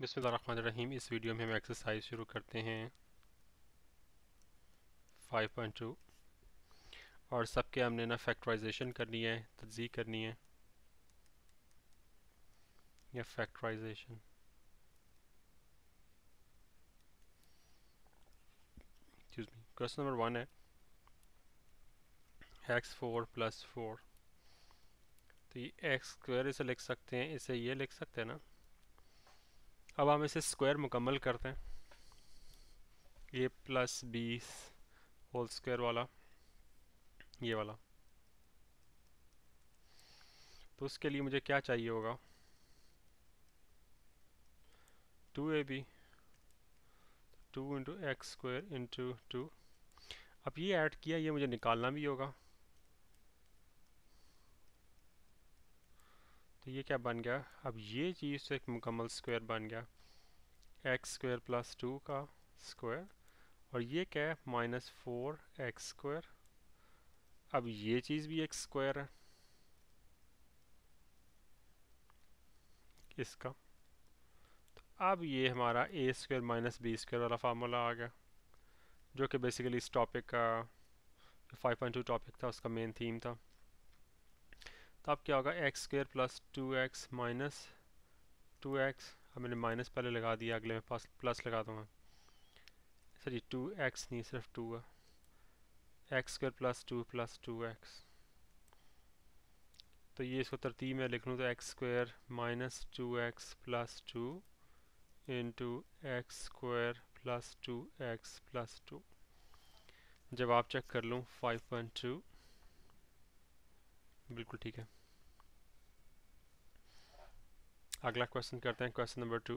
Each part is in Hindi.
बिस्मिल्लाहिर्रहमानिर्रहीम। इस वीडियो में हम एक्सरसाइज शुरू करते हैं। 5.2 और सबके हमने ना फैक्टराइजेशन करनी है तजी करनी है। या फैक्टराइजेशन क्वेश्चन नंबर वन है एक्स फोर प्लस फोर तो ये एक्स स्क्वायर इसे लिख सकते हैं, इसे ये लिख सकते हैं ना। अब हम इसे स्क्वायर मुकम्मल करते हैं। ये प्लस बीस होल स्क्वायर वाला, ये वाला। तो उसके लिए मुझे क्या चाहिए होगा? Two A B two into X square into two अब ये ऐड किया, ये मुझे निकालना भी होगा। तो ये क्या बन गया? अब ये चीज़ तो एक मुकम्मल स्क्वायर बन गया। एक्स स्क्वायर प्लस टू का स्क्वायर और ये क्या है? माइनस फोर एक्स स्क्वायर अब ये चीज़ भी एक स्क्वायर है। इसका। तो अब ये हमारा a square minus b square वाला फार्मूला आ गया, जो कि बेसिकली इस टॉपिक का फाइव पॉइंट टू टॉपिक था, उसका मेन थीम था। तो अब क्या होगा? X square plus two x minus two x अब मैंने माइनस पहले लगा दिया, अगले में पास प्लस लगा दूँगा। सर ये टू एक्स नहीं, सिर्फ़ टू है। X square plus two plus two x तो ये इसको तरतीब में लिख लूँ तो x square minus two x plus two into x square plus two x plus two जवाब चेक कर लूँ फाइव पॉइंट टू बिल्कुल ठीक है। अगला क्वेश्चन करते हैं question number two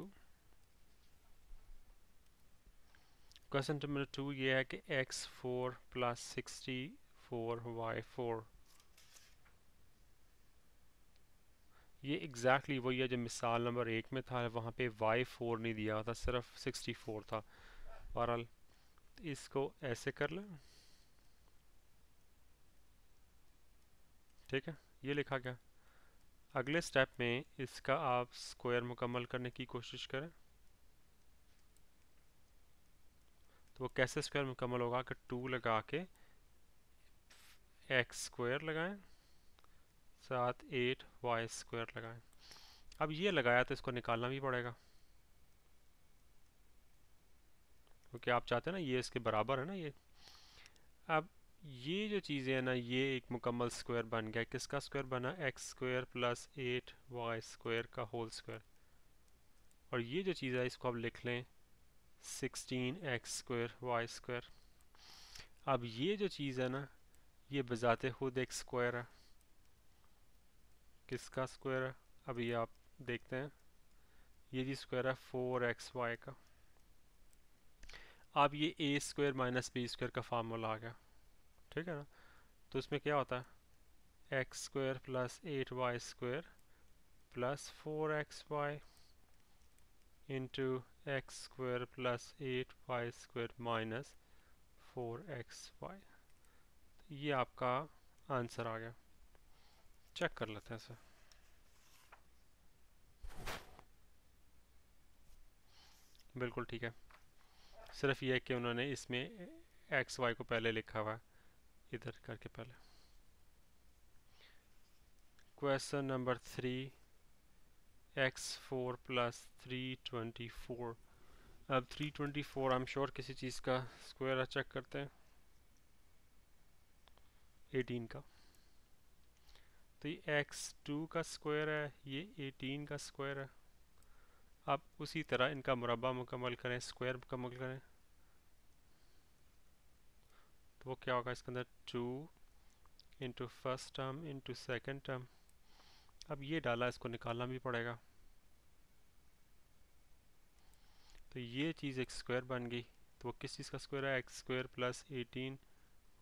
question number two ये है कि x four plus sixty four y four ये एग्जैक्टली exactly वही है जो मिसाल नंबर एक में था, वहाँ पे वाई फोर नहीं दिया था, सिर्फ़ सिक्सटी फोर था। बहरहाल, इसको ऐसे कर लें। ठीक है? ये लिखा गया। अगले स्टेप में इसका आप स्क्वायर मुकम्मल करने की कोशिश करें। तो वो कैसे स्क्वायर मुकम्मल होगा? कि टू लगा के एक्स स्क्वायर लगाएँ, साथ एट वाई स्क्वायर लगाएँ। अब ये लगाया तो इसको निकालना भी पड़ेगा। क्योंकि आप चाहते हैं ना ये इसके बराबर है ना ये। अब ये जो चीज़ें हैं ना, ये एक मुकम्मल स्क्वायर बन गया। किसका स्क्वायर बना? X square plus eight y square का होल स्क्वायर और ये जो चीज़ है, इसको आप लिख लें sixteen x square y square अब ये जो चीज़ है ना, ये बजाते खुद एक स्क्वायर है। किसका स्क्वायर है? अभी आप देखते हैं। ये जी स्क्वायर है फोर एक्स वाई का। अब ये a square minus b square का फार्मूला आ गया। ठीक है ना? तो इसमें क्या होता है? X square plus eight y square plus four x y into x square plus eight y square minus four x y ये आपका आंसर आ गया। चेक कर लेते हैं सर बिल्कुल ठीक है। सिर्फ़ ये कि उन्होंने इसमें एक्स वाई को पहले लिखा हुआ है। इधर करके पहले। Question number three x four plus three twenty four अब three twenty four I am sure किसी चीज़ का स्क्वायर चेक करते हैं। एटीन का। तो ये एक्स टू का स्क्वायर है, ये एटीन का स्क्वायर है। अब उसी तरह इनका मुरबा मुकम्मल करें स्क्वायर मुकम्मल करें। तो वो क्या होगा इसके अंदर? Two into first term into second term अब ये डाला, इसको निकालना भी पड़ेगा। तो ये चीज़ एक स्क्वायर बन गई। तो वो किस चीज़ का स्क्वायर है? X square plus eighteen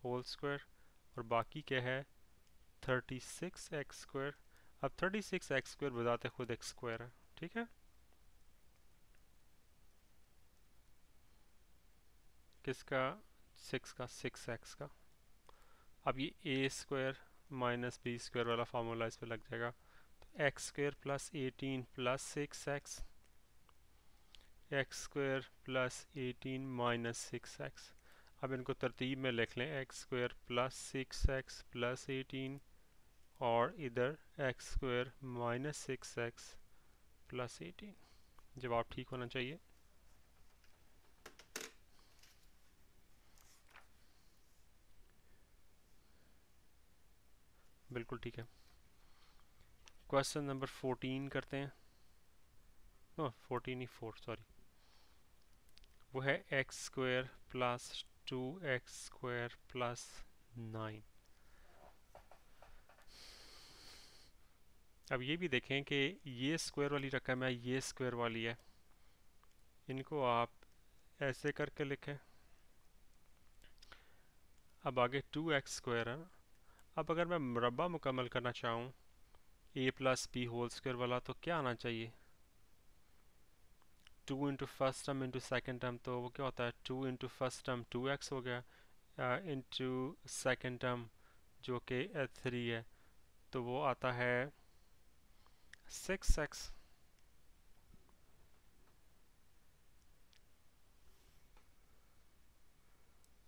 whole square और बाकी क्या है? थर्टी सिक्स एक्स स्क्वायर अब थर्टी सिक्स एक्स स्क्वायर बताते खुद एक्स स्क्वायर है। ठीक है? किसका? सिक्स का सिक्स एक्स का। अब ये a square minus b square वाला फार्मूला इस पर लग जाएगा। तो x square plus eighteen plus six x x square plus eighteen minus six x अब इनको तरतीब में लिख लें। X square plus six x plus eighteen और इधर x square minus six x plus eighteen जवाब ठीक होना चाहिए। बिल्कुल ठीक है। क्वेश्चन नंबर फोर्टीन करते हैं। नो फोर्टीन ही फोर सॉरी वो है x square plus two x square plus nine अब ये भी देखें कि ये स्क्वायर वाली रकम है, ये स्क्वायर वाली है। इनको आप ऐसे करके लिखें। अब आगे टू एक्स स्क्वायर है। अब अगर मैं मुरबा मुकम्मल करना चाहूँ a plus b whole square वाला तो क्या आना चाहिए? Two into first term into second term तो वो क्या होता है? Two into first term two x हो गया इंटू सेकेंड टर्म जो कि थ्री है तो वो आता है सिक्स एक्स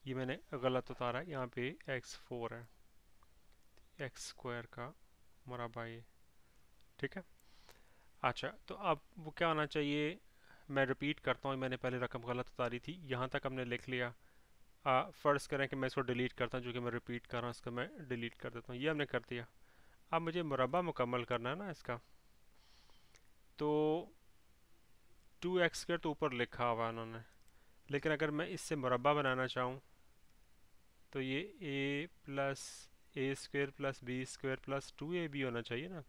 ये मैंने गलत उतारा, यहाँ पे फोर है। एक्स स्क्वायर का मुरबा ये ठीक है? अच्छा तो अब वो क्या होना चाहिए? मैं रिपीट करता हूँ मैंने पहले रकम गलत उतारी थी। यहाँ तक हमने लिख लिया। फ़र्ज़ करें कि मैं इसको डिलीट करता हूँ, जो कि मैं रिपीट कर रहा हूँ, इसको मैं डिलीट कर देता हूँ। ये हमने कर दिया। अब मुझे मुरबा मुकम्मल करना है ना इसका। तो टू एक्स स्क्र तो ऊपर लिखा हुआ उन्होंने। लेकिन अगर मैं इससे मुरबा बनाना चाहूँ तो ये a plus a square plus b square plus two a b होना चाहिए ना।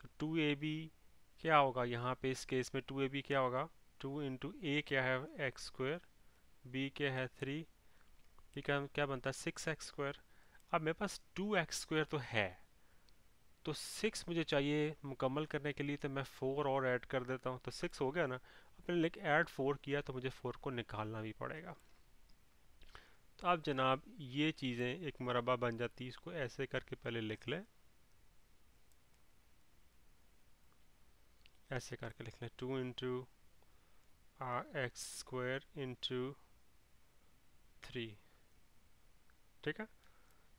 तो टू ए बी क्या होगा? यहाँ पे इस केस में टू ए बी क्या होगा? टू इंटू ए क्या है? एक्स स्क्वेयर बी क्या है? थ्री ठीक है, क्या बनता है? सिक्स एक्स स्क्वायर अब मेरे पास टू एक्स स्क्वायर तो है। तो सिक्स मुझे चाहिए मुकम्मल करने के लिए तो मैं फोर और ऐड कर देता हूँ। तो सिक्स हो गया ना। अपने लेकिन ऐड फोर किया तो मुझे फोर को निकालना भी पड़ेगा। अब जनाब, ये चीज़ें एक मरबा बन जाती है इसको ऐसे करके पहले लिख लें। ऐसे करके लिख लें। Two into x square into three. ठीक है?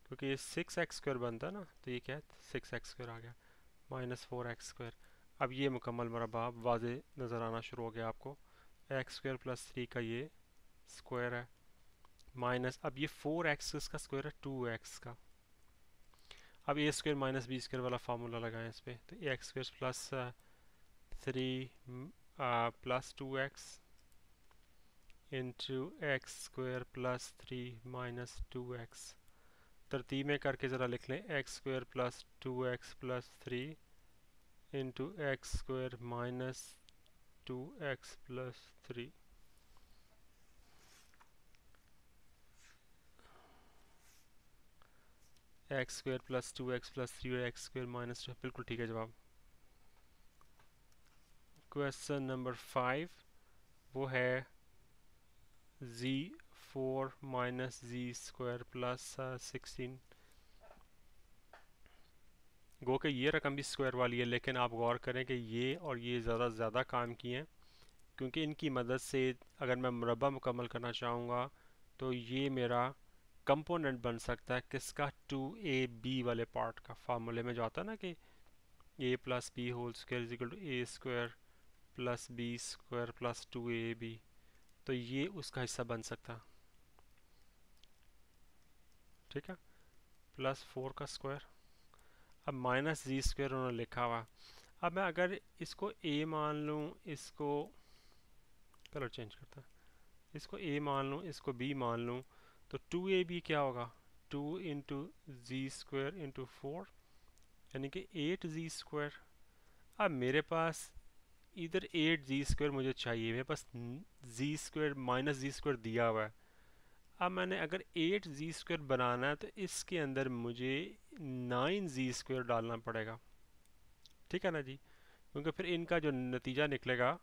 क्योंकि ये सिक्स एक्स स्क्वायर बनता है ना तो ये क्या है? सिक्स एक्स स्क्वायर आ गया। Minus four x square. अब ये मुकम्मल मरबा वाजे नज़र आना शुरू हो गया आपको। एक्स स्क्वायर प्लस थ्री का ये स्क्वायर है। माइनस अब ये फोर एक्स का स्क्वायर है टू एक्स का। अब a square minus b square वाला फार्मूला लगाएँ इस पर तो a x square plus three plus two x into x square plus three minus two x तरतीब में करके ज़रा लिख लें x square plus two x plus three into x square minus two x plus three x square plus two x plus three और एक्स स्क्वायर माइनस टू बिल्कुल ठीक है जवाब। क्वेश्चन नंबर फाइव वो है g four minus g square plus sixteen गो के ये रकम भी स्क्वायर वाली है, लेकिन आप गौर करें कि ये और ये ज़्यादा ज़्यादा काम किए हैं, क्योंकि इनकी मदद से अगर मैं मुरबा मुकम्मल करना चाहूँगा तो ये मेरा कंपोनेंट बन सकता है किसका? टू ए बी वाले पार्ट का फार्मूले में जो आता है ना कि a plus b whole square is equal to a square plus b square plus two a b तो ये उसका हिस्सा बन सकता। ठीक है? प्लस फोर का स्क्वायर अब माइनस जी स्क्वायर उन्होंने लिखा हुआ। अब मैं अगर इसको ए मान लूँ, इसको कलर चेंज करता इसको ए मान लूँ, इसको बी मान लूँ तो टू ए बी क्या होगा? Two into g square into four यानी कि एट जी स्क्वायर अब मेरे पास इधर एट जी स्क्वायर मुझे चाहिए। मेरे पास g square minus g square दिया हुआ है। अब मैंने अगर एट जी स्क्वायर बनाना है तो इसके अंदर मुझे नाइन जी स्क्वायर डालना पड़ेगा। ठीक है ना जी? क्योंकि फिर इनका जो नतीजा निकलेगा,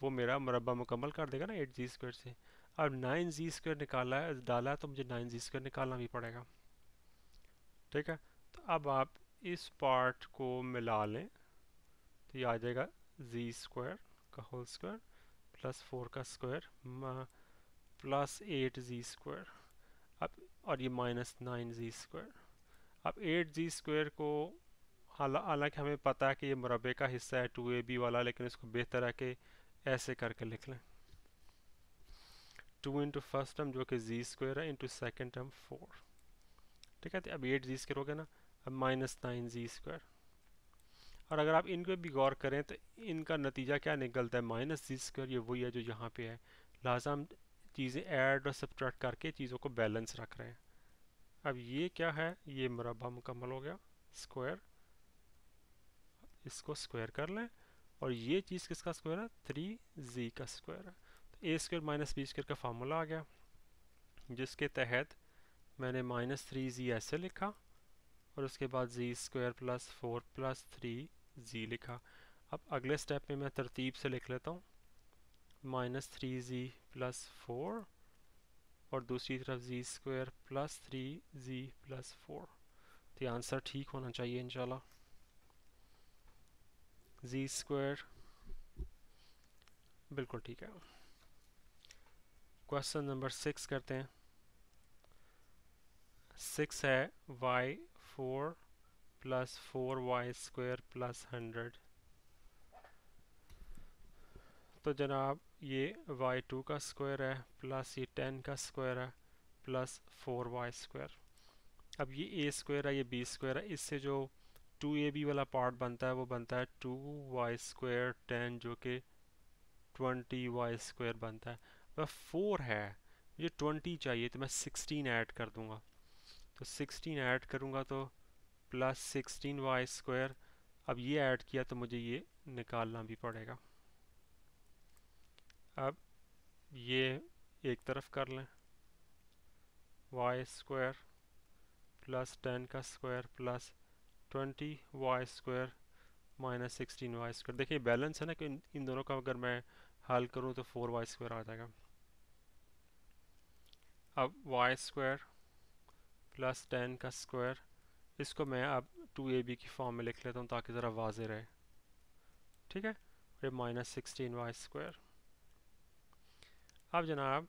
वो मेरा मुरबा मुकम्मल कर देगा ना एट जी स्क्वायर से। अब नाइन जी स्क्वायर निकाला है, डाला है तो मुझे नाइन जी स्क्वायर निकालना भी पड़ेगा। ठीक है? तो अब आप इस पार्ट को मिला लें। तो ये आ जाएगा जी स्क्वायर का होल स्क्वायर प्लस फोर का square plus eight g square अब, और ये माइनस नाइन जी स्क्वायर अब एट जी स्क्वायर को हालाँकि हमें पता है कि ये मुरबे का हिस्सा है टू ए बी वाला, लेकिन इसको बेहतर है कि ऐसे करके लिख लें। टू इंटू फ़र्स्ट टर्म जो कि जी स्क्वायर है इंटू सेकेंड टर्म फोर ठीक है तो अब एट जी स्क्वायर हो गया ना, अब माइनस नाइन जी स्क्वायर और अगर आप इनको भी गौर करें तो इनका नतीजा क्या निकलता है? माइनस जी स्क्वायर ये वही है जो यहाँ पे है। लिहाजा हम चीज़ें ऐड और सब्ट्रैक्ट करके चीज़ों को बैलेंस रख रहे हैं। अब ये क्या है? ये मुरबा मुकम्मल हो गया स्क्वायर इसको स्क्वायर कर लें। और ये चीज़ किसका स्क्वायर है? थ्री जी का स्क्वायर है। ए स्क्वायर माइनस बी स्क्र का फार्मूला आ गया, जिसके तहत मैंने माइनस थ्री जी ऐसे लिखा और उसके बाद g square plus four plus three g लिखा। अब अगले स्टेप में मैं तरतीब से लिख लेता हूँ। Minus three g plus four और दूसरी तरफ़ g square plus three g plus four तो ये आंसर ठीक होना चाहिए इंशाल्लाह। जी स्क्वायर बिल्कुल ठीक है। क्वेश्चन नंबर सिक्स करते हैं। सिक्स है y four plus four y square plus hundred तो जनाब, ये वाई टू का स्क्वायर है प्लस ये टेन का स्क्वायर है प्लस फोर वाई स्क्वायर अब ये ए स्क्वायर है, ये बी स्क्वायर है, इससे जो टू ए बी वाला पार्ट बनता है, वो बनता है टू वाई स्क्वायर टेन जो कि ट्वेंटी वाई स्क्वायर बनता है। फोर है। मुझे ट्वेंटी चाहिए तो मैं सिक्सटीन ऐड कर दूँगा। तो सिक्सटीन ऐड करूँगा तो प्लस सिक्सटीन वाई स्क्वायर अब ये ऐड किया तो मुझे ये निकालना भी पड़ेगा। अब ये एक तरफ़ कर लें। वाई स्क्वायर प्लस टेन का square plus twenty y square minus sixteen y square देखिए बैलेंस है ना कि इन, इन दोनों का अगर मैं हल करूँ तो फोर वाई स्क्वायर आ जाएगा। अब वाई स्क्वायर प्लस टेन का स्क्वायर इसको मैं अब टू ए बी की फॉर्म में लिख लेता हूँ ताकि ज़रा वाजे रहे। ठीक है? फिर माइनस सिक्सटीन वाई स्क्वायर अब जनाब,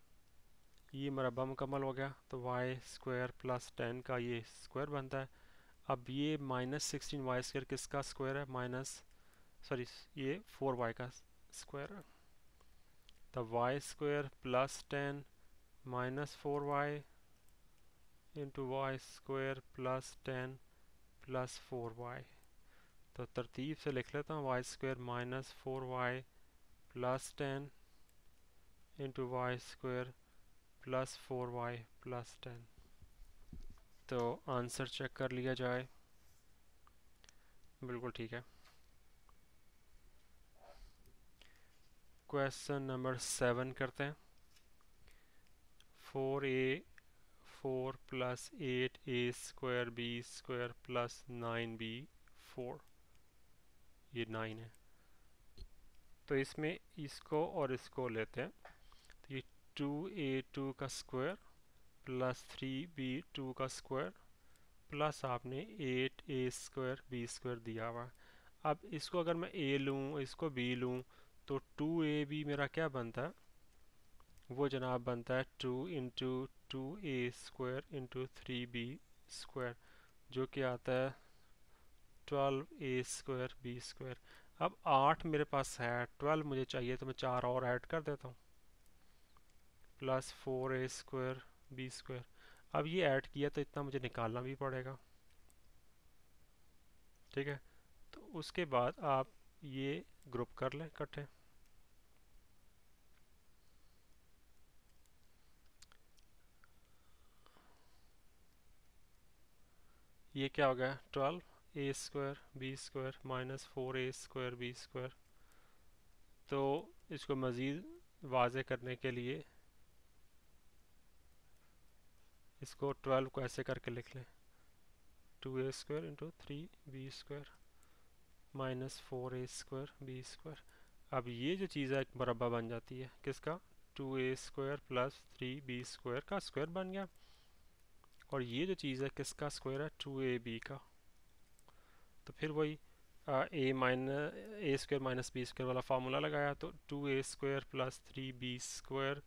ये मरबा मुकम्मल हो गया तो वाई स्क्वायर प्लस टेन का ये स्क्वायर बनता है। अब ये माइनस सिक्सटीन वाई स्क्वायर किसका स्क्वायर है? माइनस सॉरी ये फोर वाई का स्क्वायर है। तो y square plus ten minus four y into y square plus ten plus four y तो तरतीब से लिख लेता हूँ y square minus four y plus ten into y square plus four y plus ten तो आंसर चेक कर लिया जाए। बिल्कुल ठीक है। क्वेश्चन नंबर सेवन करते हैं। Four a four plus eight a square b square plus nine b four ये नाइन है। तो इसमें इसको और इसको लेते हैं। तो ये टू ए टू का square plus three b two का स्क्वायर प्लस आपने eight a square b square दिया हुआ अब इसको अगर मैं ए लूँ, इसको बी लूँ तो टू ए बी मेरा क्या बनता है? वो जनाब बनता है two into two a square into three b square, जो कि आता है twelve a square b square. अब आठ मेरे पास है, ट्वेल्व मुझे चाहिए तो मैं चार और ऐड कर देता हूँ। Plus four a square b square. अब ये ऐड किया तो इतना मुझे निकालना भी पड़ेगा। ठीक है? तो उसके बाद आप ये ग्रुप कर लें इकट्ठे। ये क्या हो गया? Twelve? A square b square minus four a square b square तो इसको मज़ीद वाजे करने के लिए इसको ट्वेल्व को ऐसे करके लिख लें। Two a square into three b square minus four a square b square अब ये जो चीज़ है, एक मुरबा बन जाती है। किसका? Two a square plus three b square का स्क्वायर बन गया। और ये जो चीज़ है, किसका स्क्वायर है? टू ए बी का। तो फिर वही a minus a square minus b square वाला फार्मूला लगाया तो two a square plus three b square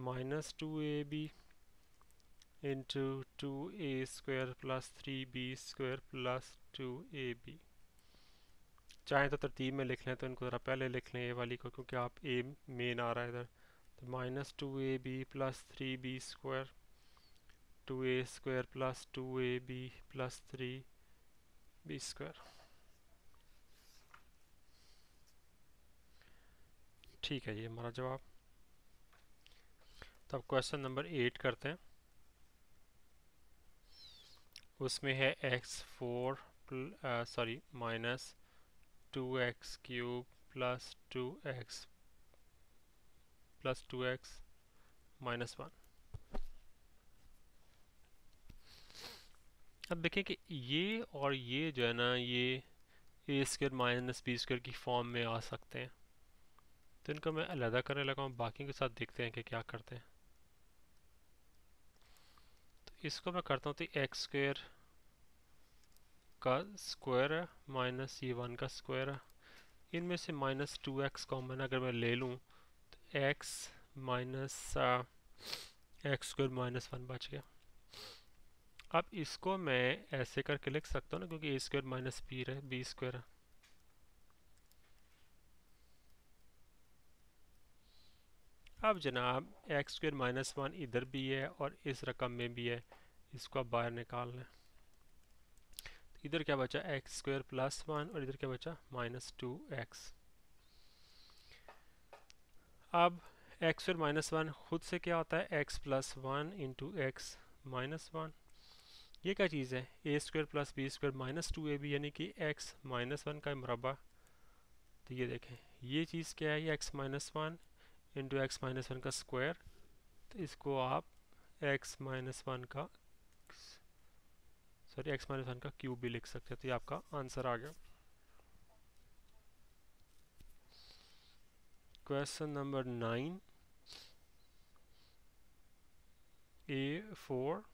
minus two a b into two a square plus three b square plus two a b चाहें तो तरतीब में लिख लें तो इनको ज़रा पहले लिख लें ए वाली को, क्योंकि आप ए मेन आ रहा है इधर। तो minus two a b plus three b square two a square plus two a b plus three b square ठीक है, ये हमारा जवाब। तो क्वेश्चन नंबर एट करते हैं। उसमें है x four sorry minus two x cube plus two x plus two x minus one अब देखें कि ये और ये जो है ना, ये a square minus b square की फॉर्म में आ सकते हैं। तो इनको मैं अलहदा करने लगा हूँ बाकी के साथ देखते हैं कि क्या करते हैं। तो इसको मैं करता हूँ तो एक्स स्क्र का स्क्वायर है माइनस ये वन का स्क्वायर है। इनमें से माइनस टू एक्स कॉमन अगर मैं ले लूँ तो x minus x square minus one बच गया। अब इसको मैं ऐसे करके लिख सकता हूँ ना, क्योंकि ए स्क्वायर माइनस बी है बी स्क्वायर अब जनाब एक्स स्क्वायर माइनस वन इधर भी है और इस रकम में भी है, इसको आप बाहर निकाल लें। तो इधर क्या बचा? एक्स स्क्वायर प्लस वन और इधर क्या बचा? माइनस टू एक्स अब एक्स स्क्वायर माइनस वन खुद से क्या होता है? X plus one into x minus one ये क्या चीज़ है? A square plus b square minus two a b यानी कि एक्स माइनस वन का मरबा तो ये देखें, ये चीज़ क्या है? ये x minus one into x minus one का स्क्वायर तो इसको आप एक्स माइनस वन का सॉरी एक्स माइनस वन का क्यूब भी लिख सकते हैं। तो ये आपका आंसर आ गया। Question number nine a four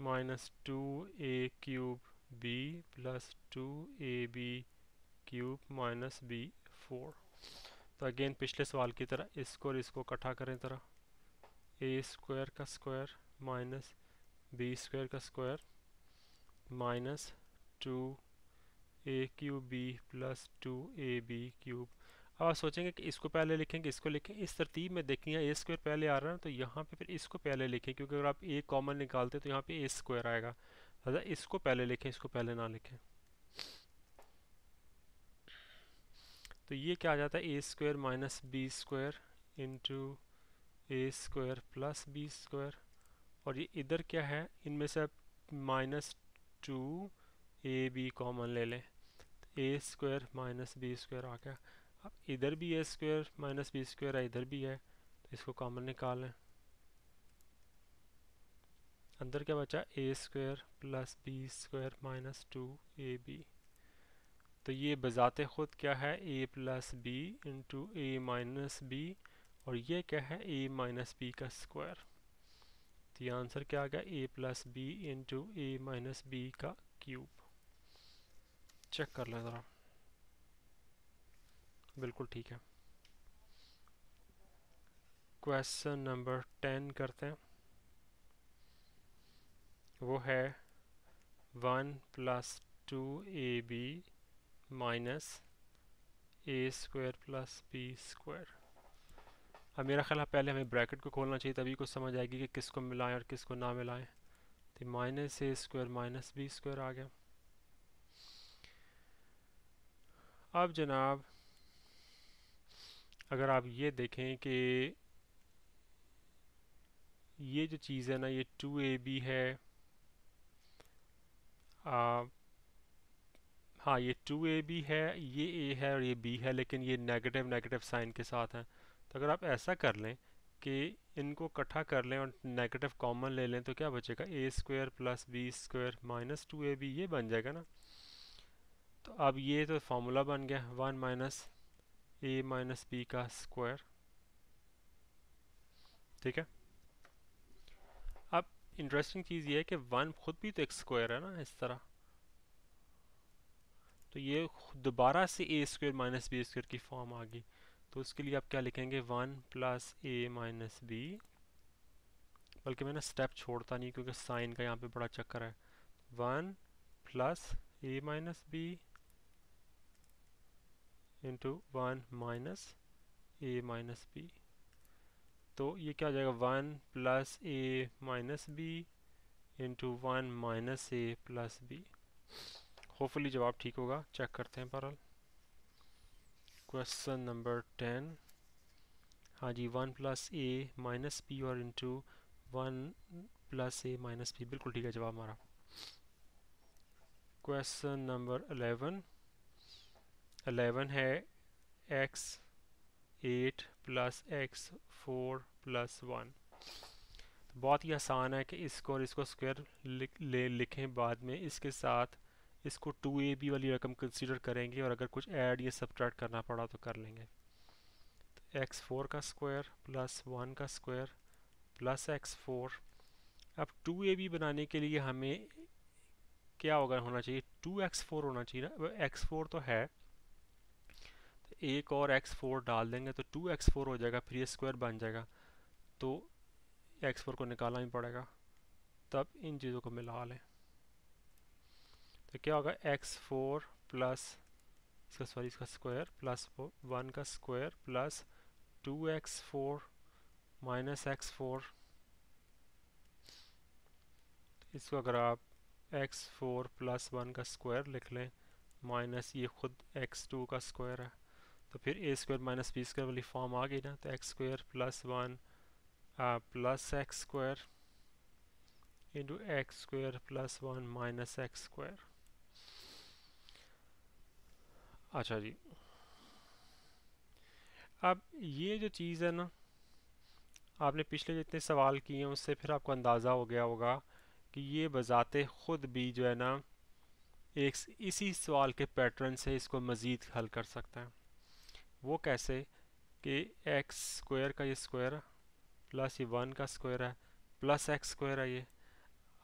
minus two a cube b plus two a b cube minus b four. तो अगेन पिछले सवाल की तरह इसको और इसको इकट्ठा करें तरह ए स्क्वायर का स्क्वायर माइनस बी स्क्वायर का square minus two A cube B plus two A B cube अब आप सोचेंगे कि इसको पहले लिखेंगे, इसको लिखें, इस तरतीब में देखें ए स्क्वायर पहले आ रहा है तो यहाँ पे फिर इसको पहले लिखें, क्योंकि अगर आप ए कॉमन निकालते तो यहाँ पे ए स्क्वायर आएगा। लिहाजा इसको पहले लिखें, इसको पहले ना लिखें। तो ये क्या आ जाता है? A square minus B square into A square plus B square और ये इधर क्या है? इनमें से आप minus two A B common ले लें। A square minus B square आ गया। अब इधर भी A square minus B square है, इधर भी है तो इसको कॉमन निकाल। लें अंदर क्या बचा? A square plus B square minus two A B तो ये बजाते ख़ुद क्या है? A plus B into A minus B और ये क्या है? ए माइनस बी का स्क्वायर तो ये आंसर क्या आ गया? A plus B into A minus B का क्यूब चेक कर लें ज़रा। बिल्कुल ठीक है। क्वेश्चन नंबर टेन करते हैं। वो है one plus two A B minus A square plus B square अब मेरा ख्याल है पहले हमें ब्रैकेट को खोलना चाहिए, तभी कुछ समझ आएगी कि किसको मिलाएँ और किसको ना मिलाएँ। तो minus A square minus B square आ गया। अब जनाब अगर आप ये देखें कि ये जो चीज़ है ना ये टू ए बी है आ, हाँ ये टू ए बी है ये ए है और ये बी है लेकिन ये नेगेटिव नेगेटिव साइन के साथ हैं। तो अगर आप ऐसा कर लें कि इनको इकट्ठा कर लें और नेगेटिव कॉमन ले लें तो क्या बचेगा? A square plus B square minus two A B ये बन जाएगा ना। तो अब ये तो फार्मूला बन गया one minus A minus B का स्क्वायर ठीक है? अब इंटरेस्टिंग चीज़ ये है कि वन खुद भी तो एक स्क्वायर है ना इस तरह। तो ये दोबारा से A square minus B square की फॉर्म आ गई। तो उसके लिए आप क्या लिखेंगे? One plus A minus B बल्कि मैंने स्टेप छोड़ता नहीं क्योंकि साइन का यहाँ पे बड़ा चक्कर है। One plus A minus B into one minus A minus B तो ये क्या हो जाएगा? One plus A minus B into one minus A plus B hopefully जवाब ठीक होगा चेक करते हैं पर क्वेश्चन नंबर टेन हाँ जी one plus A minus B और into one plus A minus B बिल्कुल ठीक है जवाब हमारा। क्वेश्चन नंबर अलेवन अलेवन है X eight plus X four plus one तो बहुत ही आसान है कि इसको और इसको स्क्वायर ले, लिखें बाद में। इसके साथ इसको टू ए बी वाली रकम कंसीडर करेंगे और अगर कुछ ऐड या सब्ट्रैक्ट करना पड़ा तो कर लेंगे। तो एक्स फोर का स्क्वायर प्लस वन का स्क्वायर प्लस एक्स फोर अब टू ए बी बनाने के लिए हमें क्या होगा, होना चाहिए? टू एक्स फोर होना चाहिए ना। एक्स फोर तो है एक और एक्स फोर डाल देंगे तो टू एक्स फोर हो जाएगा, फिर ये स्क्वायर बन जाएगा। तो एक्स फोर को निकालना ही पड़ेगा। तब इन चीज़ों को मिला लें। तो क्या होगा? एक्स फोर प्लस इसका सॉरी इसका स्क्वायर प्लस वन का square plus two X four minus X four. इसको अगर आप एक्स फोर प्लस वन का स्क्वायर लिख लें माइनस ये खुद एक्स टू का स्क्वायर है। तो फिर A square minus B square वाली फॉर्म आ गई ना तो X square plus one plus X square into X square plus one minus X square अच्छा जी। अब ये जो चीज़ है ना, आपने पिछले जितने सवाल किए हैं, उससे फिर आपको अंदाज़ा हो गया होगा कि ये बजाते ख़ुद भी जो है ना, एक इसी सवाल के पैटर्न से इसको मज़ीद हल कर सकते हैं। वो कैसे कि एक्स स्क्वायर का ये स्क्वायर प्लस ये वन का स्क्वायर है प्लस एक्स स्क्वायर है ये।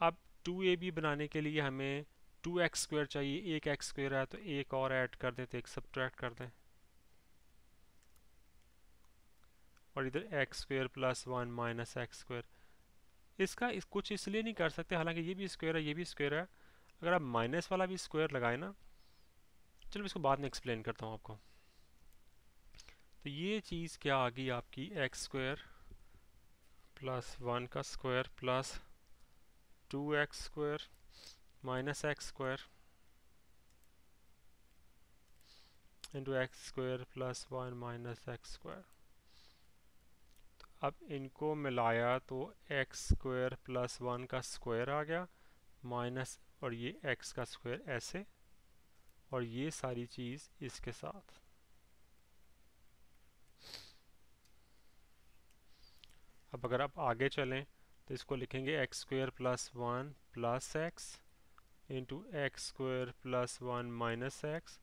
अब टू ए बी बनाने के लिए हमें टू एक्स स्क्वायर चाहिए, एक एक्स स्क्वायर है तो एक और ऐड कर दें तो एक सब्ट्रैक्ट कर दें। और इधर X square plus one minus X square इसका इस, कुछ इसलिए नहीं कर सकते, हालाँकि ये भी स्क्वायर है, ये भी स्क्वायर है। अगर आप माइनस वाला भी स्क्वायर लगाए ना, चलो इसको बाद में एक्सप्लेन करता हूँ आपको। तो ये चीज़ क्या आ गई आपकी? एक्स स्क्वायर प्लस वन का square plus two X square minus X square into X square plus one minus X square अब इनको मिलाया तो एक्स स्क्वायर प्लस वन का स्क्वायर आ गया माइनस और ये एक्स का स्क्वायर ऐसे और ये सारी चीज़ इसके साथ। अब अगर आप आगे चलें तो इसको लिखेंगे X square plus one plus X into X square plus one minus X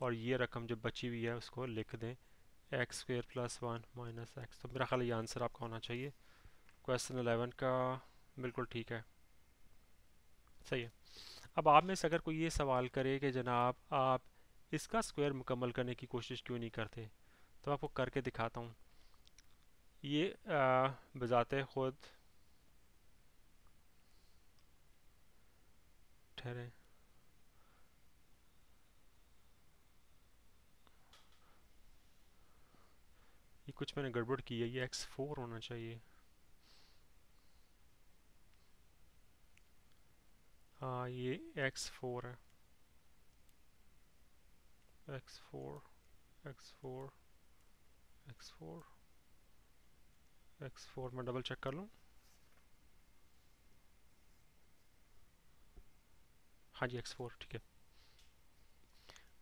और ये रकम जो बची हुई है, उसको लिख दें X square plus one minus X तो मेरा ख्याल ये आंसर आपका होना चाहिए। क्वेश्चन अलेवन का बिल्कुल ठीक है। सही है। अब आप में से अगर कोई ये सवाल करे कि जनाब, आप इसका स्क्वायर मुकम्मल करने की कोशिश क्यों नहीं करते? तो आपको करके दिखाता हूँ। ये बजाते ख़ुद। ठहरे। ये कुछ मैंने गड़बड़ की है, ये एक्स फोर होना चाहिए। हाँ ये एक्स फोर है। X four X four X four. X four में डबल चेक कर लूँ। हाँ जी एक्स फोर ठीक है।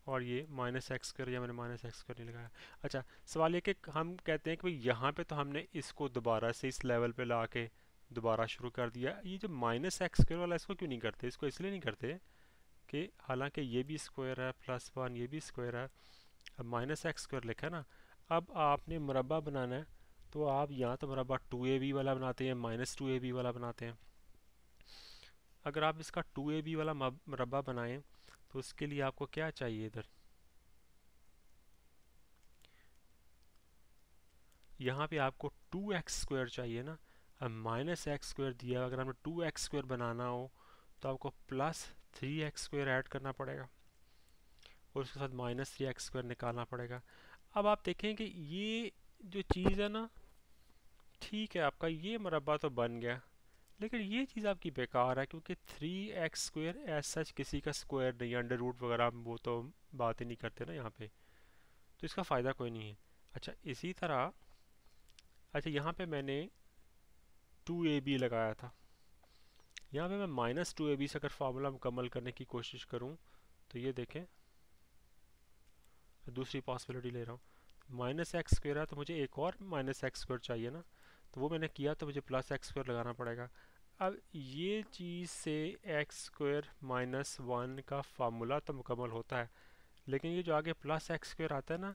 और ये माइनस एक्स कर या मैंने माइनस एक्स कर नहीं लगाया। अच्छा सवाल ये कि हम कहते हैं कि भाई यहाँ पे तो हमने इसको दोबारा से इस लेवल पे ला के दोबारा शुरू कर दिया। ये जो माइनस एक्स स्क्र वाला इसको क्यों नहीं करते? इसको इसलिए नहीं करते कि हालाँकि ये भी स्क्वायर है प्लस वन ये भी स्क्वायर है। अब माइनस एक्स स्क्वायर लिखा ना। अब आपने मुरबा बनाना है। तो आप यहाँ तो मरबा टू ए बी वाला बनाते हैं माइनस टू ए बी वाला बनाते हैं। अगर आप इसका टू ए बी वाला मरबा बनाएँ तो उसके लिए आपको क्या चाहिए इधर? यहाँ पे आपको टू एक्स स्क्वायर चाहिए ना? अब माइनस एक्स स्क्वायर दिया, अगर हमें टू एक्स स्क्वायर बनाना हो तो आपको plus three X square add करना पड़ेगा। और उसके साथ माइनस थ्री एक्स स्क्वायर निकालना पड़ेगा। अब आप देखें कि ये जो चीज़ है ना ठीक है, आपका ये मरबा तो बन गया। लेकिन ये चीज़ आपकी बेकार है, क्योंकि three X square as such किसी का स्क्वायर नहीं अंडर रूट वगैरह वो तो बात ही नहीं करते ना यहाँ पे। तो इसका फ़ायदा कोई नहीं है। अच्छा इसी तरह अच्छा यहाँ पे मैंने टू ए बी लगाया था। यहाँ पे मैं माइनस टू ए बी से अगर फार्मूला मुकम्मल करने की कोशिश करूँ तो ये देखें, दूसरी पॉसिबिलिटी ले रहा हूँ। माइनस एक्स स्क्वेयर है तो मुझे एक और माइनस एक्स स्क्वेयर चाहिए ना। तो वो मैंने किया तो मुझे प्लस एक्स स्क्वेयर लगाना पड़ेगा। अब ये चीज़ से एक्स स्क्वेयर माइनस वन का फार्मूला तो मुकम्मल होता है। लेकिन ये जो आगे प्लस एक्स स्क्वेयर आता है ना,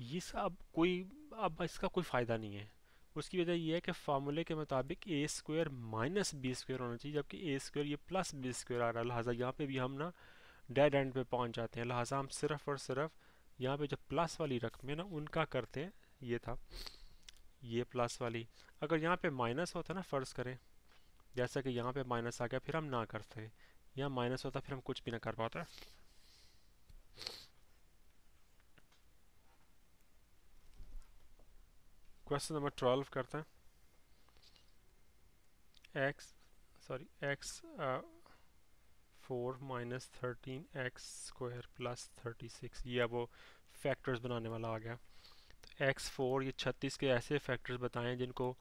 ये अब कोई, अब इसका कोई फ़ायदा नहीं है। उसकी वजह यह है कि फार्मूले के मुताबिक A square minus B square होना चाहिए, जबकि ए स्क्वायर ये प्लस बी स्क्वायर आ रहा है। लिहाजा यहाँ पे भी हम ना डेड एंड पे पहुँच जाते हैं। लिहाजा हम सिर्फ़ और सिर्फ़ यहाँ पे जो प्लस वाली रकम है ना, उनका करते हैं, ये था। ये प्लस वाली। अगर यहाँ पे माइनस होता ना, फ़र्ज़ करें, जैसा कि यहाँ पे माइनस आ गया, फिर हम ना करते। यहाँ माइनस होता, फिर हम कुछ भी ना कर पाते। क्वेश्चन नंबर ट्वेल्व करते हैं। X sorry X four minus thirteen X square plus thirty six ये अब वो फैक्टर्स बनाने वाला आ गया। एक्स फोर ये छत्तीस के ऐसे फैक्टर्स बताएँ जिनको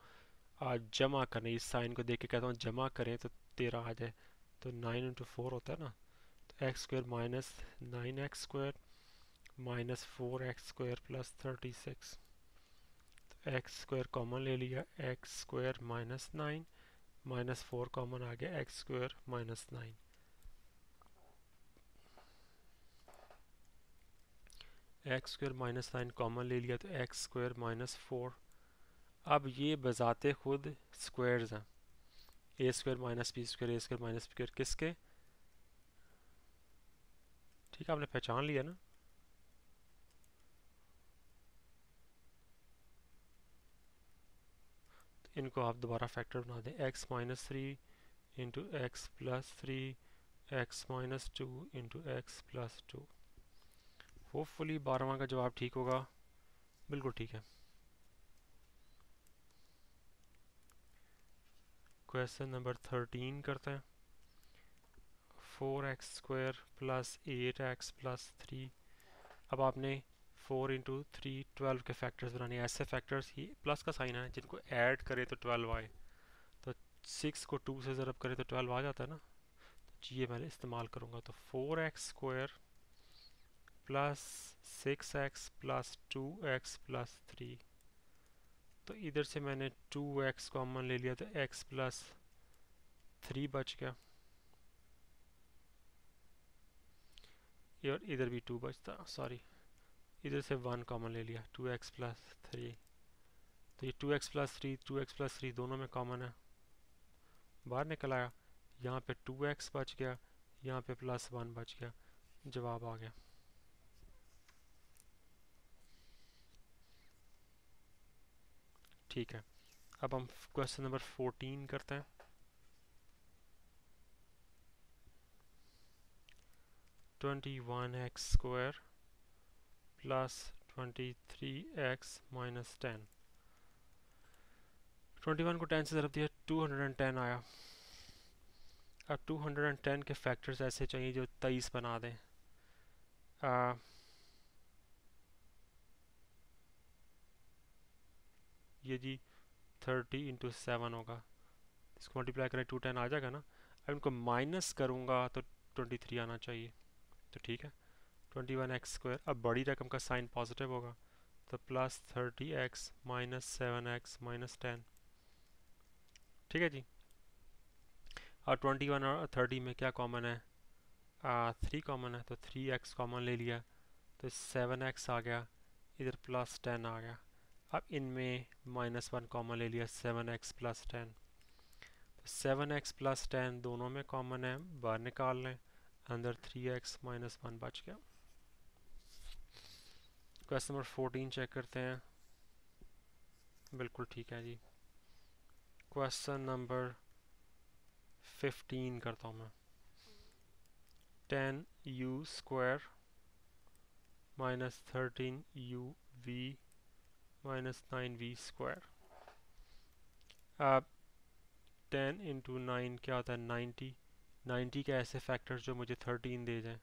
आज जमा करने इस साइन को देख के कहता हूँ, जमा करें तो तेरह आ जाए। तो नाइन इंटू फोर होता है ना? तो X square minus nine X square minus four X square plus thirty six तो एक्स स्क्वायर कॉमन ले लिया। X square minus nine minus four common आ गया। X square minus nine X square minus nine common ले लिया तो एक्स स्क्वायर माइनस फोर। अब ये बजाते खुद स्क्वायर्स हैं। A square minus B square, A square minus square किसके? ठीक है, आपने पहचान लिया ना? तो इनको आप दोबारा फैक्टर बना दें। X minus three into X plus three, X minus two into X plus two. Hopefully बारहवा का जवाब ठीक होगा। बिल्कुल ठीक है। क्वेश्चन नंबर थर्टीन करते हैं। Four X square plus eight X plus three अब आपने फोर इंटू थ्री ट्वेल्व के फैक्टर्स बनाने ऐसे फैक्टर्स ही प्लस का साइन है, जिनको ऐड करें तो ट्वेल्व आए। तो सिक्स को टू से ज़रब करें तो ट्वेल्व आ जाता है ना। तो ये मैं इस्तेमाल करूँगा। तो four X square plus six X plus two X plus three तो इधर से मैंने टू एक्स कॉमन ले लिया तो एक्स प्लस थ्री बच गया। और इधर भी टू बचता सॉरी इधर से वन कॉमन ले लिया टू एक्स प्लस थ्री तो ये two X plus three two X plus three दोनों में कॉमन है। बाहर निकल आया, यहाँ पे टू एक्स बच गया, यहाँ पे प्लस वन बच गया। जवाब आ गया। ठीक है। अब हम क्वेश्चन नंबर फोर्टीन करते हैं। Twenty one X square plus twenty three X minus ten twenty one को टेन से ज़रब दिया टू हंड्रेड एंड टेन आया। अब टू हंड्रेड एंड टेन के फैक्टर्स ऐसे चाहिए जो तेईस बना दें। ये जी थर्टी इंटू सेवन होगा। इसको मल्टीप्लाई करें टू टेन आ जाएगा ना। अब इनको माइनस करूँगा तो ट्वेंटी थ्री आना चाहिए। तो ठीक है। ट्वेंटी वन एक्स स्क्वायर अब बड़ी रकम का साइन पॉजिटिव होगा। तो plus thirty X minus seven X minus ten ठीक है जी। और ट्वेंटी वन और थर्टी में क्या कॉमन है? थ्री कॉमन है तो थ्री एक्स कॉमन ले लिया। तो सेवन एक्स आ गया। इधर प्लस टेन आ गया। अब इनमें माइनस वन कॉमन ले लिया seven X plus ten seven X plus ten दोनों में कॉमन है, बाहर निकाल लें, अंदर थ्री एक्स माइनस वन बच गया। क्वेश्चन नंबर फोर्टीन चेक करते हैं। बिल्कुल ठीक है जी। क्वेश्चन नंबर फिफ्टीन करता हूँ मैं। Ten U square minus thirteen U V nine V square अब टेन इंटू नाइन क्या होता है? नाइन्टी नाइन्टी के ऐसे फैक्टर्स जो मुझे थर्टीन दे जाएँ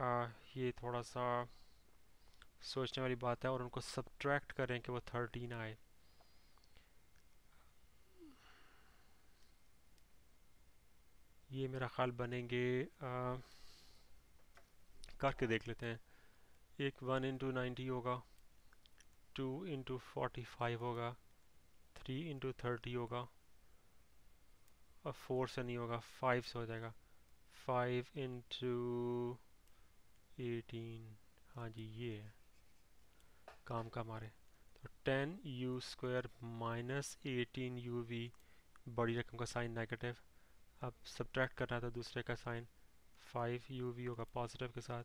आ, ये थोड़ा सा सोचने वाली बात है और उनको सब्ट्रैक्ट करें कि वो थर्टीन आए। ये मेरा ख्याल बनेंगे करके देख लेते हैं। एक वन इंटू नाइन्टी होगा। टू इंटू फोर्टी फाइव होगा, थ्री इंटू थर्टी होगा, और फोर से नहीं होगा, फाइव से हो जाएगा। फाइव इंटू एटीन हाँ जी, ये है। काम का मारे तो ten U square minus eighteen U V, बड़ी रकम का साइन नेगेटिव अब सब्ट्रैक्ट करना था दूसरे का साइन, फाइव यू वी होगा पॉजिटिव के साथ,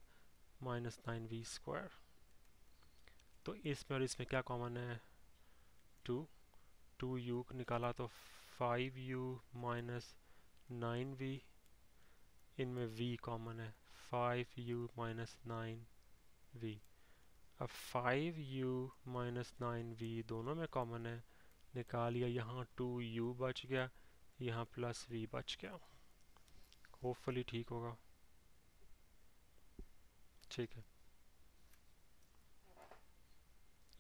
माइनस नाइन वी स्क्वायर। तो इसमें और इसमें क्या कॉमन है? टू टू यू निकाला तो five U minus nine V इनमें वी कॉमन है. Five U minus nine V अब five U minus nine V दोनों में कॉमन है. निकाल लिया, यहाँ टू यू बच गया, यहाँ प्लस वी बच गया। होपफुली ठीक होगा। ठीक है।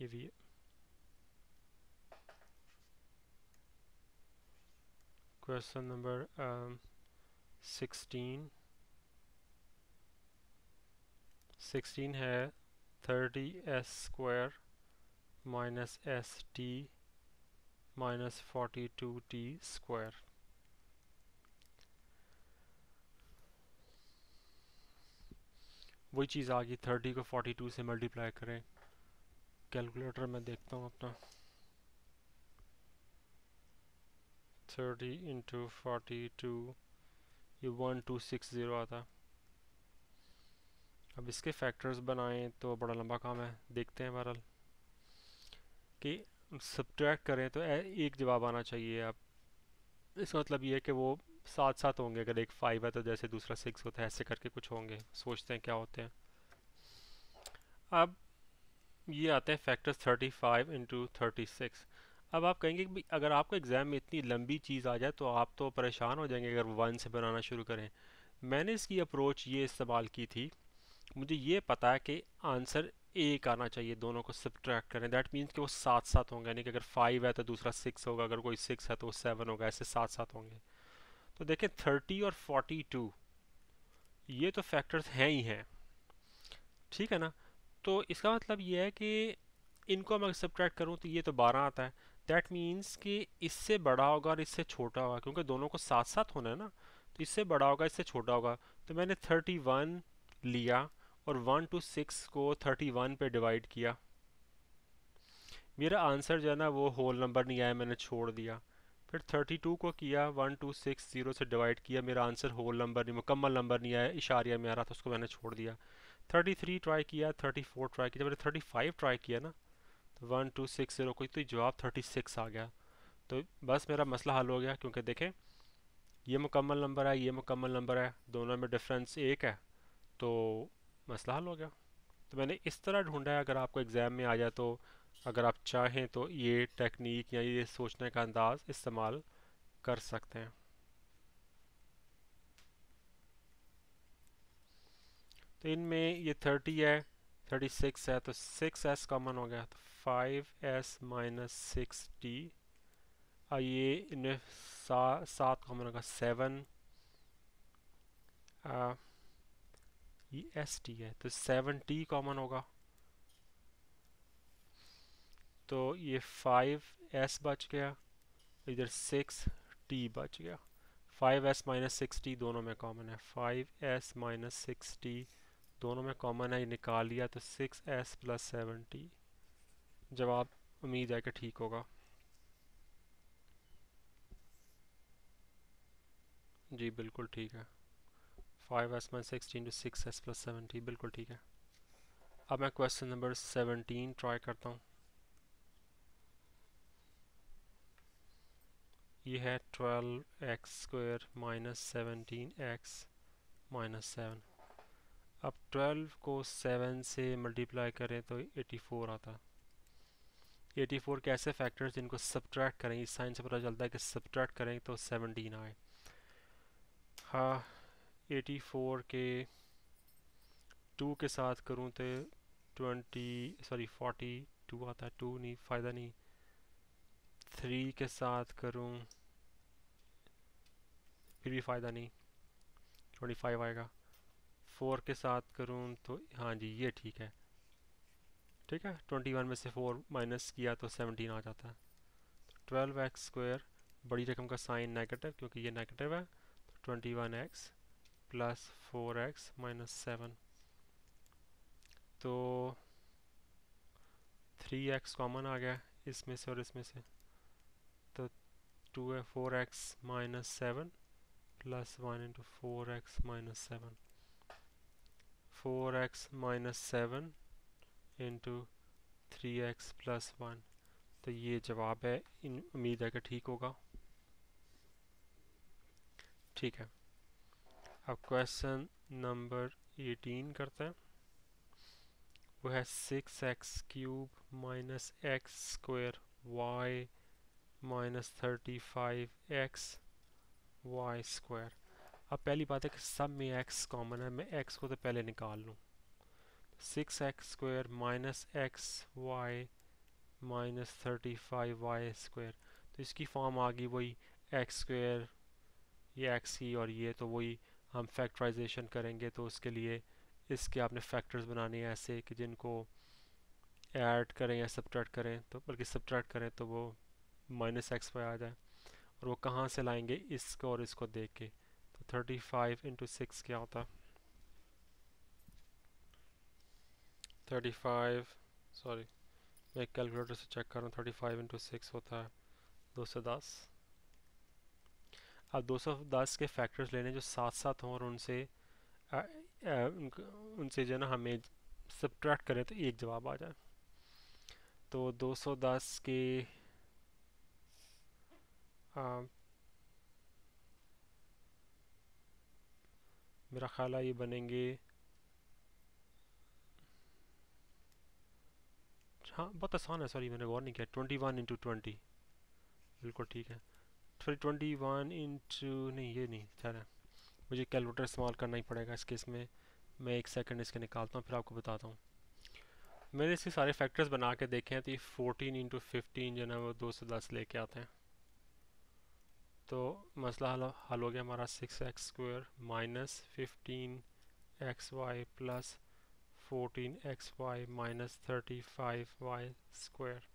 ये V question number sixteen sixteen है thirty S square minus S T minus forty two T square वही चीज़ आ गई थर्टी को फोर्टी टू से मल्टीप्लाई करें। कैलकुलेटर में देखता हूँ अपना। थर्टी इंटू फोर्टी टू ये वन टू सिक्स ज़ीरो आता अब इसके फैक्टर्स बनाएँ तो बड़ा लंबा काम है, देखते हैं बहरहाल। कि सब्ट्रैक्ट करें तो एक जवाब आना चाहिए अब। इसका मतलब ये है कि वो साथ साथ होंगे, अगर एक फाइव है तो जैसे दूसरा सिक्स होता है, ऐसे करके कुछ होंगे, सोचते हैं क्या होते हैं। अब ये आते हैं factors thirty five into thirty अब आप कहेंगे कि अगर आपको एग्ज़ाम में इतनी लंबी चीज़ आ जाए तो आप तो परेशान हो जाएँगे अगर वन से बनाना शुरू करें। मैंने इसकी अप्रोच ये इस्तेमाल की थी। मुझे ये पता है कि आंसर एक आना चाहिए, दोनों को सब्ट्रैक्ट करें। दैट मीन्स कि वो साथ साथ होंगे, यानी कि अगर फाइव है तो दूसरा सिक्स होगा, अगर कोई सिक्स है तो वो सेवन होगा, ऐसे साथ साथ होंगे। तो देखें थर्टी और फोर्टी टू ये तो फैक्टर्स हैं ही हैं। ठीक है ना? तो इसका मतलब ये है कि इनको मैं सब्ट्रैक्ट करूँ तो ये तो बारह आता है। दैट मीन्स कि इससे बड़ा होगा और इससे छोटा होगा, क्योंकि दोनों को साथ साथ होना है ना। तो इससे बड़ा होगा, इससे छोटा होगा। तो मैंने थर्टी वन लिया और वन टू सिक्स को थर्टी वन पे डिवाइड किया। मेरा आंसर जो है ना, वो होल नंबर नहीं आया, मैंने छोड़ दिया। फिर 32 को किया वन टू सिक्स ज़ीरो से डिवाइड किया। मेरा आंसर होल नंबर नहीं, मुकम्मल नंबर नहीं आया, इशारिया में आ रहा था, उसको मैंने छोड़ दिया। 33 ट्राई किया 34 ट्राई किया, जब मैंने 35 ट्राई किया ना तो वन टू सिक्स ज़ीरो को तो जवाब 36 आ गया। तो बस मेरा मसला हल हो गया, क्योंकि देखें, ये मुकम्मल नंबर है, ये मुकम्मल नंबर है, दोनों में डिफरेंस एक है तो मसला हल हो गया। तो मैंने इस तरह ढूंढा है, अगर आपको एग्ज़ाम में आ जाए तो अगर आप चाहें तो ये टेक्निक या ये सोचने का अंदाज इस्तेमाल कर सकते हैं। तो इनमें ये थर्टी है थर्टी सिक्स है तो सिक्स एस कॉमन हो गया तो five S minus six T ये इनमें सा, सात कॉमन होगा सेवन ये एस टी है तो सेवन टी कॉमन होगा। तो ये फाइव एस बच गया इधर सिक्स टी बच गया। Five S minus six T दोनों में कॉमन है five S minus six T दोनों में कॉमन है, ये निकाल लिया तो six S plus seven T जवाब उम्मीद है कि ठीक होगा। जी, बिल्कुल ठीक है। Five S minus sixteen two six S plus seventy बिल्कुल ठीक है। अब मैं क्वेश्चन नंबर सेवनटीन ट्राई करता हूँ। ये है twelve X square minus seventeen X minus seven अब ट्वेल्व को सेवन से मल्टीप्लाई करें तो एटी फोर आता। एटी फोर के ऐसे फैक्टर्स जिनको सब्ट्रैक्ट करें? इस साइन से पता चलता है कि सब्ट्रैक्ट करें तो सेवनटीन आए हाँ एटी फोर के टू के साथ करूँ तो ट्वेंटी सॉरी फोर्टी टू आता। है टू नहीं, फ़ायदा नहीं। थ्री के साथ करूँ, फिर भी फ़ायदा नहीं। ट्वेंटी फाइव आएगा। फोर के साथ करूँ तो हाँ जी, ये ठीक है। ठीक है? ट्वेंटी वन में से फोर माइनस किया तो सेवनटीन आ जाता है। ट्वेल्व एक्स स्क्वायर बड़ी रकम का साइन नेगेटिव क्योंकि ये नेगेटिव है तो twenty one X plus four X minus seven तो थ्री एक्स कॉमन आ गया इसमें से और इसमें से। तो two four X minus seven plus one into four X minus seven four X minus seven into three X plus one तो ये जवाब है। इन, उम्मीद है कि ठीक होगा। ठीक है। अब क्वेश्चन नंबर एटीन करते हैं। वो है six X cube minus X square Y minus thirty five X Y square अब पहली बात है कि सब में एक्स कॉमन है, मैं एक्स को तो पहले निकाल लूँ। Six X square minus X Y minus thirty five Y square तो इसकी फॉर्म आ गई वही एक्स स्क्वायर ये एक्स की और ये तो वही हम फैक्टराइजेशन करेंगे। तो उसके लिए इसके आपने फैक्टर्स बनाने हैं ऐसे कि जिनको ऐड करें या सब्ट्रैक्ट करें तो बल्कि सब्ट्रैक्ट करें तो वो माइनस एक्स पे आ जाए। और वो कहाँ से लाएँगे? इसको और इसको देख के। थर्टी फाइव इंटू सिक्स क्या होता? थर्टी फाइव सॉरी मैं कैलकुलेटर से चेक कर रहा हूँ थर्टी फाइव इंटू सिक्स होता है दो सौ दस। अब दो सौ दस के फैक्टर्स लेने जो साथ साथ हों और उनसे उनसे जो है ना हमें सब्ट्रैक्ट करें तो एक जवाब आ जाए। तो 210 के मेरा ख्याल है ये बनेंगे। हाँ बहुत आसान है सॉरी मैंने गौर नहीं किया। ट्वेंटी वन इंटू ट्वेंटी बिल्कुल ठीक है। सॉरी ट्वेंटी वन इंटू नहीं, ये नहीं चल मुझे कैलकुलेटर इस्तेमाल करना ही पड़ेगा इस केस में। मैं एक सेकंड इसके निकालता हूँ, फिर आपको बताता हूँ। मैंने इसके सारे फैक्टर्स बना के देखे हैं तो ये फोर्टीन इंटू फिफ्टीन जो है वो दो सौ दस लेके आते हैं। तो मसला हल हल हो गया हमारा six X square minus fifteen X Y plus fourteen X Y minus thirty five Y square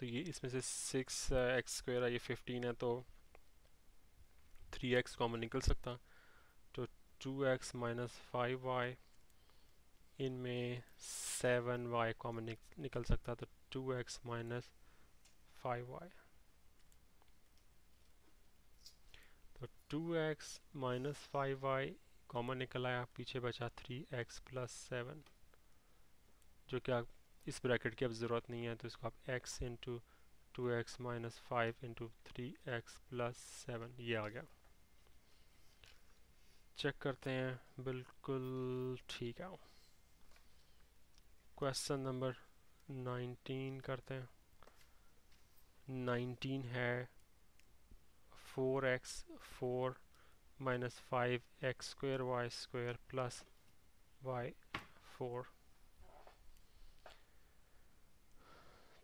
तो ये इसमें से सिक्स एक्स स्क्वायर है, ये फिफ्टीन है तो थ्री एक्स कॉमन निकल सकता। तो two x minus five y इनमें सेवन वाई कॉमन निकल सकता। तो two x minus five y तो two x minus five y common निकल आया पीछे बचा थ्री एक्स प्लस सेवन जो कि आप इस ब्रैकेट की अब ज़रूरत नहीं है तो इसको आप x into two x minus five into three x plus seven ये आ गया। चेक करते हैं, बिल्कुल ठीक है। क्वेश्चन नंबर नाइनटीन करते हैं। नाइनटीन है। Four x four minus five x square y square plus y four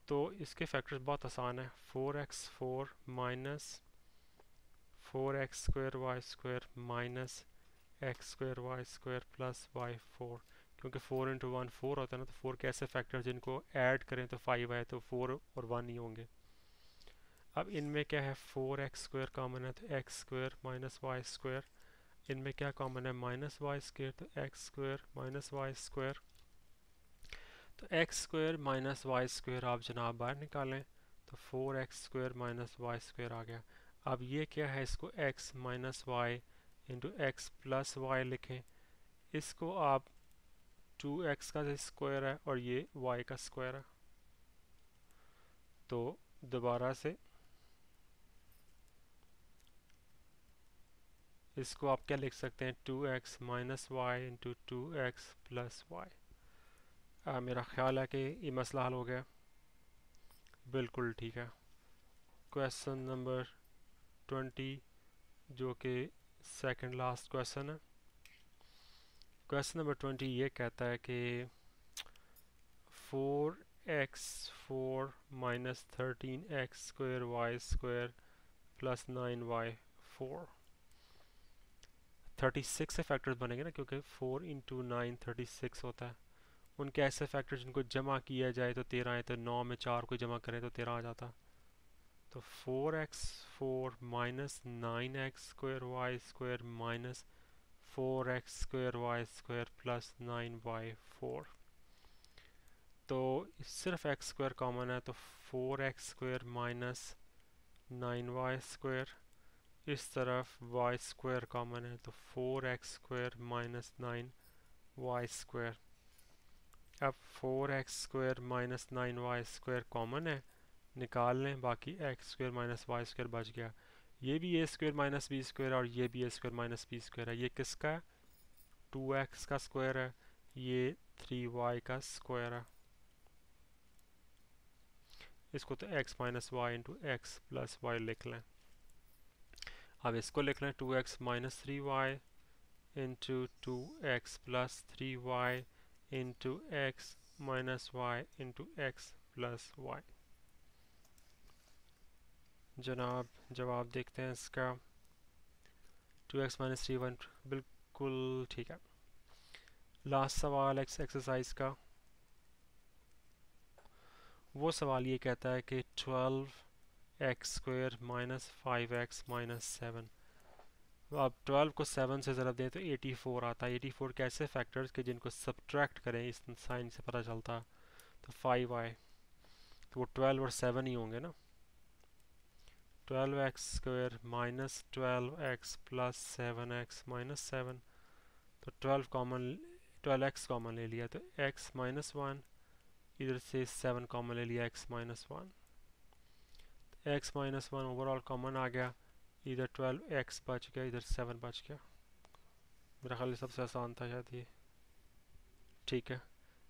तो इसके फैक्टर्स बहुत आसान है। Four x four minus four x square y square minus x square y square plus y four क्योंकि फोर इंटू वन फोर होता है ना तो फोर के ऐसे फैक्टर जिनको ऐड करें तो फाइव आए तो फोर और वन ही होंगे। अब इनमें क्या है? फोर एक्स स्क्वायर कॉमन है तो x square minus y square. इनमें क्या कॉमन है? माइनस वाई स्क्वायर तो x square minus y square. तो x square minus y square आप जनाब बाहर निकालें तो four x square minus y square आ गया। अब ये क्या है? इसको x minus y into x plus y लिखें। इसको आप टू एक्स का स्क्वायर है और ये वाई का स्क्वायर है। तो दोबारा से इसको आप क्या लिख सकते हैं? Two x minus y into two x plus y मेरा ख्याल है कि ये मसला हल हो गया। बिल्कुल ठीक है। क्वेश्चन नंबर ट्वेंटी जो कि सेकंड लास्ट क्वेश्चन है। क्वेश्चन नंबर ट्वेंटी ये कहता है कि four x four minus thirteen x square y square plus nine y four thirty six से फैक्टर्स बनेंगे ना, क्योंकि four into nine thirty six होता है। उनके ऐसे फैक्टर्स जिनको जमा किया जाए तो तेरह आए तो नौ में चार को जमा करें तो तेरह आ जाता। तो four x four minus nine x square y square minus four x square y square plus nine y four तो सिर्फ़ एक्स स्क्वायर कॉमन है तो four x square minus nine y square इस तरफ़ वाई स्क्वायर कॉमन है तो four x square minus nine y square अब four x square minus nine y square common है, निकाल लें, बाकी x square minus y square बच गया। ये भी a square minus b square और ये भी a square minus b square है। ये किसका है? टू एक्स का स्क्वायर है, ये थ्री वाई का स्क्वायर है। इसको तो x minus y into x plus y लिख लें। अब इसको लिख लें two x minus three y into two x plus three y into x minus y into x plus y. जनाब जवाब देखते हैं इसका two x minus three one, बिल्कुल ठीक है। लास्ट सवाल एक्स एक्सरसाइज का। वो सवाल ये कहता है कि twelve x square minus five x minus seven अब ट्वेल्व को सेवन से ज़रा दें तो एटी फोर आता है। एटी फोर कैसे फैक्टर्स के जिनको सब्ट्रैक्ट करें, इस साइन से पता चलता। तो फाइव आए तो वो ट्वेल्व और सेवन ही होंगे ना। Twelve x square minus twelve x plus seven x minus seven तो twelve common twelve x common ले लिया। तो एक्स माइनस वन इधर से सेवन कॉमन ले लिया x minus one x minus one overall common आ गया। इधर ट्वेल्व एक्स बच गया, इधर सेवन बच गया। मेरा ख्याल सबसे आसान था शायद ये। ठीक है।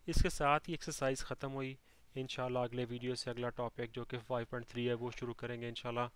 इसके साथ ही एक्सरसाइज ख़त्म हुई। इन अगले वीडियो से अगला टॉपिक जो कि 5.3 है, वो शुरू करेंगे। इन शाला